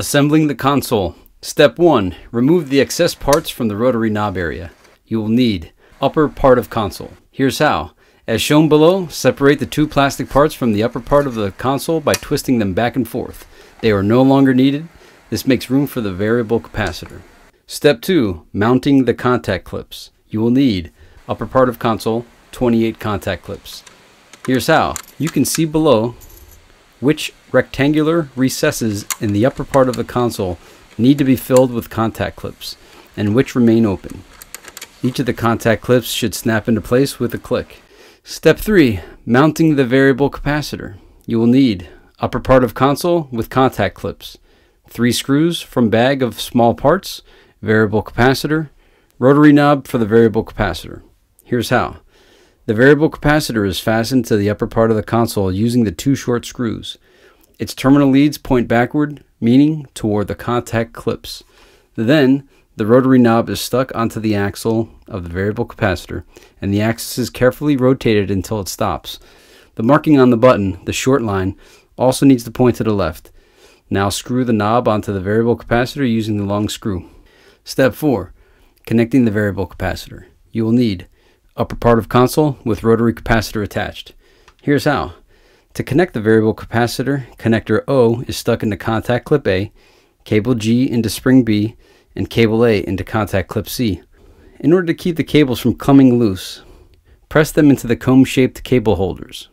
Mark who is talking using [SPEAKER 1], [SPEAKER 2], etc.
[SPEAKER 1] Assembling the console. Step 1. Remove the excess parts from the rotary knob area. You will need upper part of console. Here's how. As shown below, separate the two plastic parts from the upper part of the console by twisting them back and forth. They are no longer needed. This makes room for the variable capacitor. Step 2. Mounting the contact clips. You will need upper part of console, 28 contact clips. Here's how. You can see below which rectangular recesses in the upper part of the console need to be filled with contact clips and which remain open. Each of the contact clips should snap into place with a click. Step 3. Mounting the variable capacitor. You will need upper part of console with contact clips, three screws from bag of small parts, variable capacitor, rotary knob for the variable capacitor. Here's how. The variable capacitor is fastened to the upper part of the console using the two short screws. Its terminal leads point backward, meaning toward the contact clips. Then, the rotary knob is stuck onto the axle of the variable capacitor, and the axis is carefully rotated until it stops. The marking on the button, the short line, also needs to point to the left. Now screw the knob onto the variable capacitor using the long screw. Step 4. Connecting the variable capacitor. You will need upper part of console with rotary capacitor attached. Here's how. To connect the variable capacitor, connector O is stuck into contact clip A, cable G into spring B, and cable A into contact clip C. In order to keep the cables from coming loose, press them into the comb-shaped cable holders.